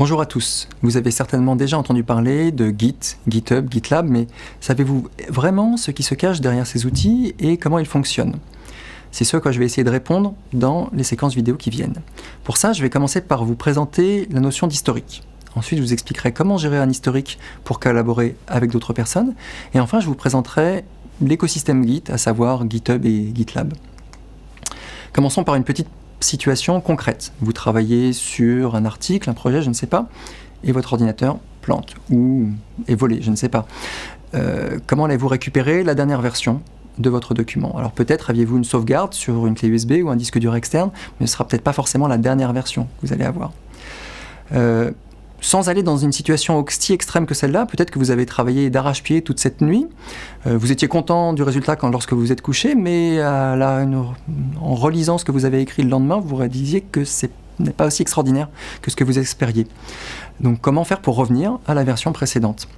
Bonjour à tous. Vous avez certainement déjà entendu parler de Git, GitHub, GitLab, mais savez-vous vraiment ce qui se cache derrière ces outils et comment ils fonctionnent? C'est ce quoi je vais essayer de répondre dans les séquences vidéo qui viennent. Pour ça, je vais commencer par vous présenter la notion d'historique. Ensuite, je vous expliquerai comment gérer un historique pour collaborer avec d'autres personnes. Et enfin, je vous présenterai l'écosystème Git, à savoir GitHub et GitLab. Commençons par une petite situation concrète. Vous travaillez sur un article, un projet, je ne sais pas, et votre ordinateur plante ou est volé, je ne sais pas. Euh, comment allez-vous récupérer la dernière version de votre document? Alors peut-être aviez-vous une sauvegarde sur une clé USB ou un disque dur externe, mais ce ne sera peut-être pas forcément la dernière version que vous allez avoir. Euh, sans aller dans une situation aussi extrême que celle-là, peut-être que vous avez travaillé d'arrache-pied toute cette nuit. Euh, vous étiez content du résultat lorsque vous êtes couché, mais en relisant ce que vous avez écrit le lendemain, vous vous que ce n'est pas aussi extraordinaire que ce que vous espériez. Donc comment faire pour revenir à la version précédente?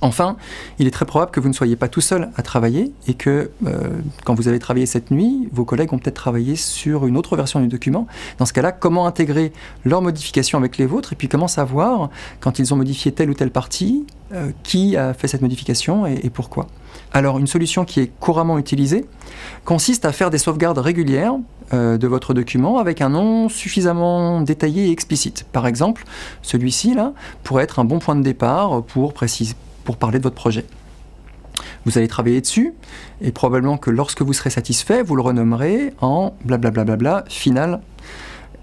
Enfin, il est très probable que vous ne soyez pas tout seul à travailler et que euh, quand vous avez travaillé cette nuit, vos collègues ont peut-être travaillé sur une autre version du document. Dans ce cas-là, comment intégrer leurs modifications avec les vôtres et puis comment savoir, quand ils ont modifié telle ou telle partie, euh, qui a fait cette modification et, pourquoi? Alors, une solution qui est couramment utilisée consiste à faire des sauvegardes régulières euh, de votre document avec un nom suffisamment détaillé et explicite. Par exemple, celui-ci là pourrait être un bon point de départ pour préciser parler de votre projet. Vous allez travailler dessus et probablement que lorsque vous serez satisfait, vous le renommerez en blablabla bla bla bla, final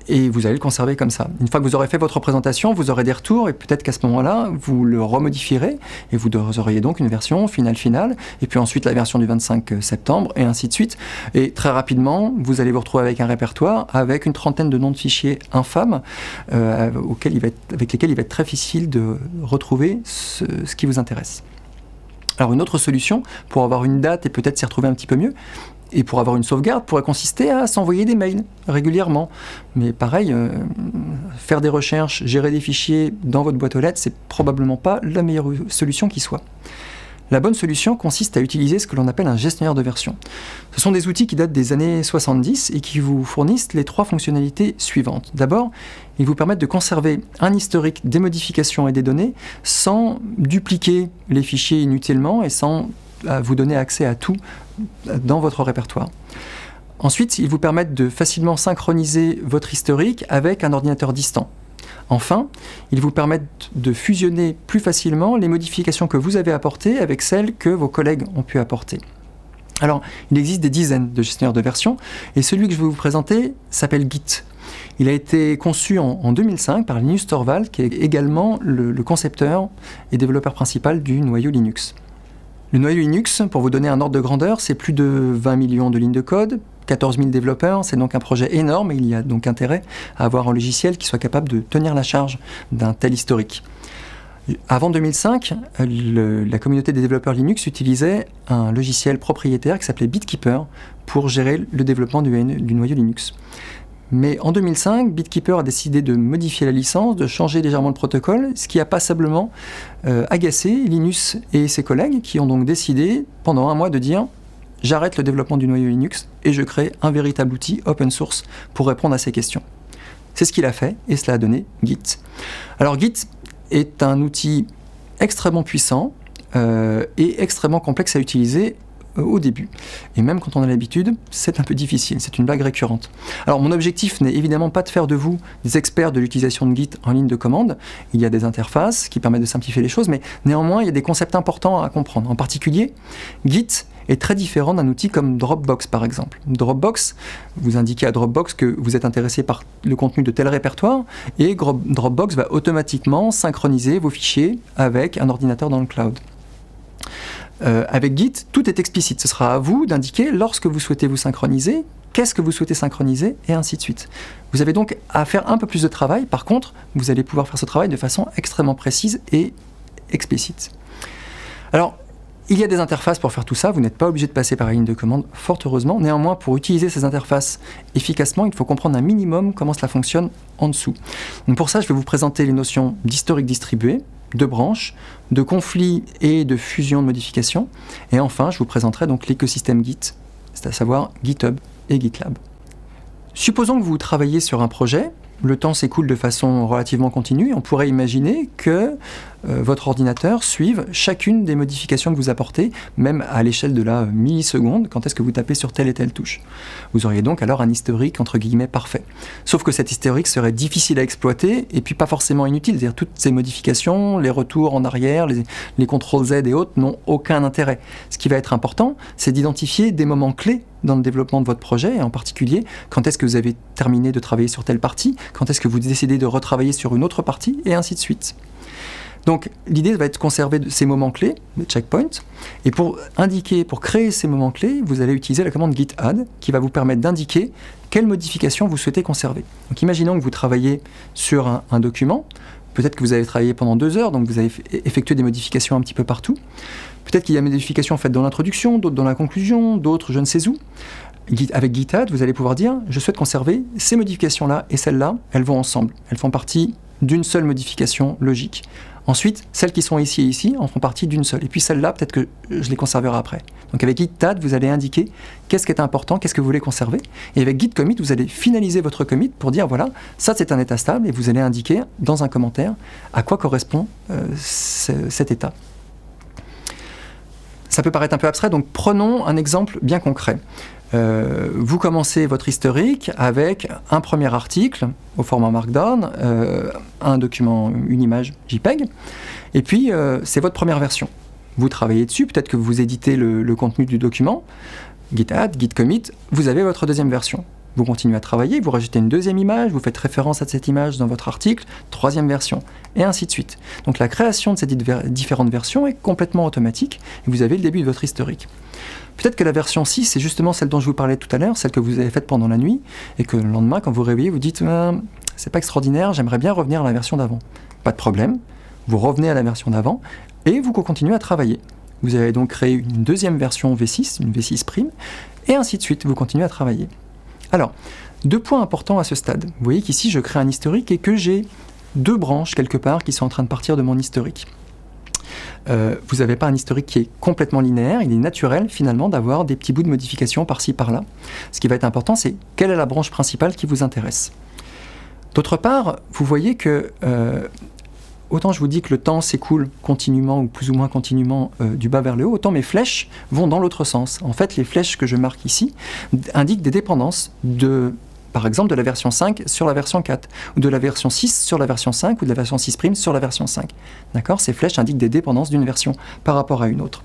et vous allez le conserver comme ça. Une fois que vous aurez fait votre présentation, vous aurez des retours et peut-être qu'à ce moment-là, vous le remodifierez et vous auriez donc une version finale finale et puis ensuite la version du 25 septembre et ainsi de suite. Et très rapidement, vous allez vous retrouver avec un répertoire avec une trentaine de noms de fichiers infâmes euh, auxquels avec lesquels il va être très difficile de retrouver ce qui vous intéresse. Alors une autre solution pour avoir une date et peut-être s'y retrouver un petit peu mieux, et pour avoir une sauvegarde pourrait consister à s'envoyer des mails régulièrement. Mais pareil, euh, faire des recherches, gérer des fichiers dans votre boîte aux lettres, c'est probablement pas la meilleure solution qui soit. La bonne solution consiste à utiliser ce que l'on appelle un gestionnaire de version. Ce sont des outils qui datent des années 70 et qui vous fournissent les trois fonctionnalités suivantes. D'abord, ils vous permettent de conserver un historique des modifications et des données sans dupliquer les fichiers inutilement et sans vous donner accès à tout dans votre répertoire. Ensuite, ils vous permettent de facilement synchroniser votre historique avec un ordinateur distant. Enfin, ils vous permettent de fusionner plus facilement les modifications que vous avez apportées avec celles que vos collègues ont pu apporter. Alors, il existe des dizaines de gestionnaires de versions, et celui que je vais vous présenter s'appelle Git. Il a été conçu en, 2005 par Linus Torvald, qui est également le concepteur et développeur principal du noyau Linux. Le noyau Linux, pour vous donner un ordre de grandeur, c'est plus de 20 millions de lignes de code, 14 000 développeurs, c'est donc un projet énorme et il y a donc intérêt à avoir un logiciel qui soit capable de tenir la charge d'un tel historique. Avant 2005, la communauté des développeurs Linux utilisait un logiciel propriétaire qui s'appelait BitKeeper pour gérer le développement du noyau Linux. Mais en 2005, BitKeeper a décidé de modifier la licence, de changer légèrement le protocole, ce qui a passablement euh, agacé Linus et ses collègues qui ont donc décidé pendant un mois de dire j'arrête le développement du noyau Linux et je crée un véritable outil open source pour répondre à ces questions. C'est ce qu'il a fait et cela a donné Git. Alors Git est un outil extrêmement puissant euh, et extrêmement complexe à utiliser au début. Et même quand on a l'habitude, c'est un peu difficile, c'est une blague récurrente. Alors mon objectif n'est évidemment pas de faire de vous des experts de l'utilisation de Git en ligne de commande. Il y a des interfaces qui permettent de simplifier les choses, mais néanmoins il y a des concepts importants à comprendre. En particulier, Git est très différent d'un outil comme Dropbox par exemple. Dropbox, vous indiquez à Dropbox que vous êtes intéressé par le contenu de tel répertoire et Dropbox va automatiquement synchroniser vos fichiers avec un ordinateur dans le cloud. Euh, avec Git, tout est explicite. Ce sera à vous d'indiquer lorsque vous souhaitez vous synchroniser, qu'est-ce que vous souhaitez synchroniser, et ainsi de suite. Vous avez donc à faire un peu plus de travail. Par contre, vous allez pouvoir faire ce travail de façon extrêmement précise et explicite. Alors, il y a des interfaces pour faire tout ça, vous n'êtes pas obligé de passer par la ligne de commande, fort heureusement. Néanmoins, pour utiliser ces interfaces efficacement, il faut comprendre un minimum comment cela fonctionne en dessous. Pour ça, je vais vous présenter les notions d'historique distribué, de branches, de conflits et de fusion de modifications. Et enfin, je vous présenterai donc l'écosystème Git, c'est à savoir GitHub et GitLab. Supposons que vous travaillez sur un projet le temps s'écoule de façon relativement continue. On pourrait imaginer que euh, votre ordinateur suive chacune des modifications que vous apportez, même à l'échelle de la milliseconde, quand est-ce que vous tapez sur telle et telle touche. Vous auriez donc alors un historique entre guillemets parfait. Sauf que cet historique serait difficile à exploiter et puis pas forcément inutile. Toutes ces modifications, les retours en arrière, les, les contrôles Z et autres n'ont aucun intérêt. Ce qui va être important, c'est d'identifier des moments clés dans le développement de votre projet, et en particulier quand est-ce que vous avez terminé de travailler sur telle partie, quand est-ce que vous décidez de retravailler sur une autre partie, et ainsi de suite. Donc l'idée va être de conserver ces moments clés, les checkpoints, et pour indiquer, pour créer ces moments clés, vous allez utiliser la commande git add qui va vous permettre d'indiquer quelle modification vous souhaitez conserver. Donc imaginons que vous travaillez sur un document, peut-être que vous avez travaillé pendant deux heures, donc vous avez effectué des modifications un petit peu partout. Peut-être qu'il y a des modifications faites dans l'introduction, d'autres dans la conclusion, d'autres je ne sais où. Avec GitHub, vous allez pouvoir dire je souhaite conserver ces modifications-là et celles-là, elles vont ensemble. Elles font partie d'une seule modification logique. Ensuite, celles qui sont ici et ici en font partie d'une seule. Et puis celles-là, peut-être que je les conserverai après. Donc avec GitAdd, vous allez indiquer qu'est-ce qui est important, qu'est-ce que vous voulez conserver. Et avec Git Commit, vous allez finaliser votre commit pour dire voilà, ça c'est un état stable et vous allez indiquer dans un commentaire à quoi correspond euh, cet état. Ça peut paraître un peu abstrait, donc prenons un exemple bien concret. Euh, vous commencez votre historique avec un premier article au format Markdown, euh, un document, une image JPEG, et puis euh, c'est votre première version. Vous travaillez dessus, peut-être que vous éditez le, le contenu du document, git add, git commit, vous avez votre deuxième version. Vous continuez à travailler, vous rajoutez une deuxième image, vous faites référence à cette image dans votre article, troisième version, et ainsi de suite. Donc la création de ces différentes versions est complètement automatique, et vous avez le début de votre historique. Peut-être que la version 6, c'est justement celle dont je vous parlais tout à l'heure, celle que vous avez faite pendant la nuit, et que le lendemain, quand vous réveillez, vous dites euh, c'est pas extraordinaire, j'aimerais bien revenir à la version d'avant. Pas de problème, vous revenez à la version d'avant, et vous continuez à travailler. Vous avez donc créé une deuxième version V6, une V6 prime, et ainsi de suite, vous continuez à travailler. Alors, deux points importants à ce stade. Vous voyez qu'ici, je crée un historique et que j'ai deux branches quelque part qui sont en train de partir de mon historique. Euh, vous n'avez pas un historique qui est complètement linéaire, il est naturel finalement d'avoir des petits bouts de modification par-ci par-là. Ce qui va être important, c'est quelle est la branche principale qui vous intéresse. D'autre part, vous voyez que euh, autant je vous dis que le temps s'écoule continuellement ou plus ou moins continuellement euh, du bas vers le haut, autant mes flèches vont dans l'autre sens. En fait, les flèches que je marque ici indiquent des dépendances de par exemple de la version 5 sur la version 4, ou de la version 6 sur la version 5, ou de la version 6' sur la version 5. D'accord? Ces flèches indiquent des dépendances d'une version par rapport à une autre.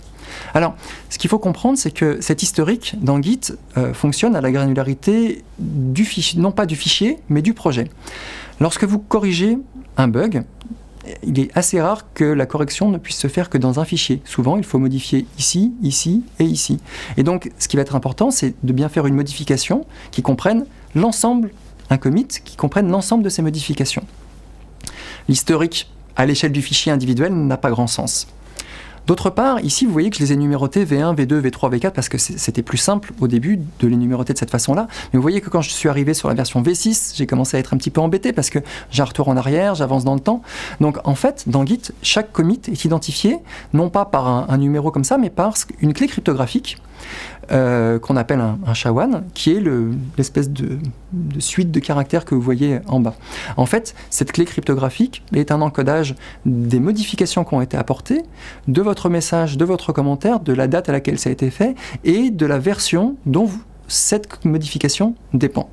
Alors, ce qu'il faut comprendre, c'est que cet historique dans Git euh, fonctionne à la granularité du fichier, non pas du fichier, mais du projet. Lorsque vous corrigez un bug, il est assez rare que la correction ne puisse se faire que dans un fichier. Souvent, il faut modifier ici, ici et ici. Et donc, ce qui va être important, c'est de bien faire une modification qui comprenne l'ensemble, un commit qui comprenne l'ensemble de ces modifications. L'historique à l'échelle du fichier individuel n'a pas grand sens. D'autre part, ici, vous voyez que je les ai numérotés V1, V2, V3, V4 parce que c'était plus simple au début de les numéroter de cette façon-là. Mais vous voyez que quand je suis arrivé sur la version V6, j'ai commencé à être un petit peu embêté parce que j'ai un retour en arrière, j'avance dans le temps. Donc en fait, dans Git, chaque commit est identifié non pas par un, un numéro comme ça, mais par une clé cryptographique euh, qu'on appelle un, un, shawan, qui est l'espèce de, suite de caractères que vous voyez en bas. En fait, cette clé cryptographique est un encodage des modifications qui ont été apportées, de votre message, de votre commentaire, de la date à laquelle ça a été fait et de la version dont cette modification dépend.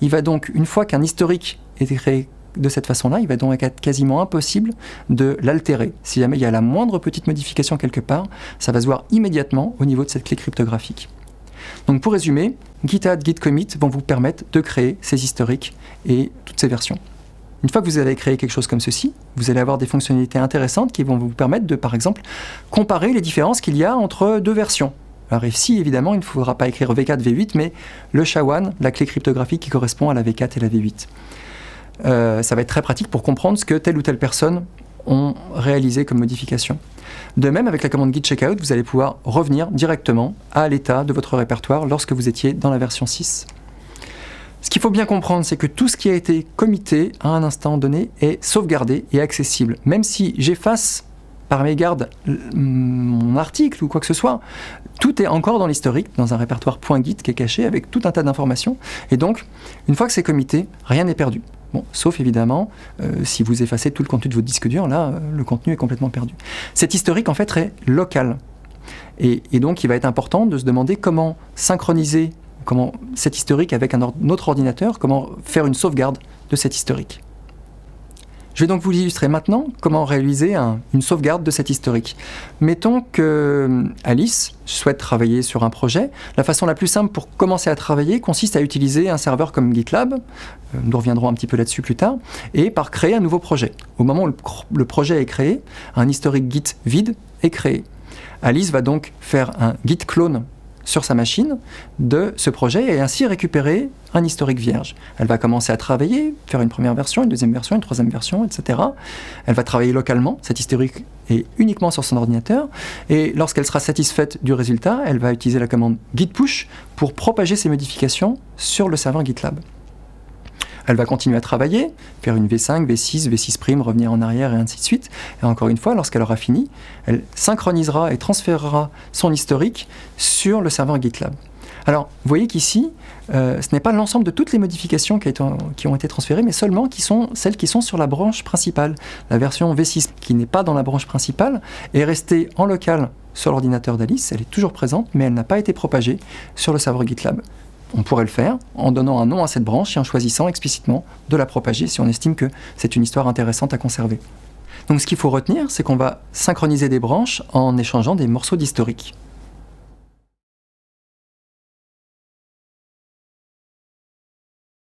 Il va donc, une fois qu'un historique est créé de cette façon-là, il va donc être quasiment impossible de l'altérer. Si jamais il y a la moindre petite modification quelque part, ça va se voir immédiatement au niveau de cette clé cryptographique. Donc pour résumer, GitAdd, Git Commit vont vous permettre de créer ces historiques et toutes ces versions. Une fois que vous avez créé quelque chose comme ceci, vous allez avoir des fonctionnalités intéressantes qui vont vous permettre de, par exemple, comparer les différences qu'il y a entre deux versions. Alors ici, évidemment, il ne faudra pas écrire V4, V8, mais le SHA-1, la clé cryptographique qui correspond à la V4 et la V8. Euh, ça va être très pratique pour comprendre ce que telle ou telle personne ont réalisé comme modification. De même, avec la commande git checkout, vous allez pouvoir revenir directement à l'état de votre répertoire lorsque vous étiez dans la version 6. Ce qu'il faut bien comprendre, c'est que tout ce qui a été commité à un instant donné est sauvegardé et accessible. Même si j'efface par mégarde mon article ou quoi que ce soit, tout est encore dans l'historique, dans un répertoire .git qui est caché avec tout un tas d'informations. Et donc, une fois que c'est commité, rien n'est perdu. Bon, sauf évidemment euh, si vous effacez tout le contenu de votre disque dur, là, euh, le contenu est complètement perdu. Cet historique, en fait, est local. Et, donc, il va être important de se demander comment synchroniser comment cet historique avec un autre ordinateur, comment faire une sauvegarde de cet historique. Je vais donc vous illustrer maintenant comment réaliser une sauvegarde de cet historique. Mettons que euh, Alice souhaite travailler sur un projet. La façon la plus simple pour commencer à travailler consiste à utiliser un serveur comme GitLab, euh, nous reviendrons un petit peu là-dessus plus tard, et par créer un nouveau projet. Au moment où le projet est créé, un historique Git vide est créé. Alice va donc faire un Git clone sur sa machine de ce projet et ainsi récupérer un historique vierge. Elle va commencer à travailler, faire une première version, une deuxième version, une troisième version, etc. Elle va travailler localement, cet historique est uniquement sur son ordinateur, et lorsqu'elle sera satisfaite du résultat, elle va utiliser la commande git push pour propager ses modifications sur le serveur GitLab. Elle va continuer à travailler, faire une V5, V6, V6', revenir en arrière et ainsi de suite. Et encore une fois, lorsqu'elle aura fini, elle synchronisera et transférera son historique sur le serveur GitLab. Alors, vous voyez qu'ici, euh, ce n'est pas l'ensemble de toutes les modifications qui, ont été transférées, mais seulement qui celles qui sont sur la branche principale. La version V6 qui n'est pas dans la branche principale est restée en local sur l'ordinateur d'Alice, elle est toujours présente, mais elle n'a pas été propagée sur le serveur GitLab on pourrait le faire en donnant un nom à cette branche et en choisissant explicitement de la propager si on estime que c'est une histoire intéressante à conserver. Donc ce qu'il faut retenir, c'est qu'on va synchroniser des branches en échangeant des morceaux d'historique.